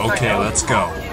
Okay, let's go.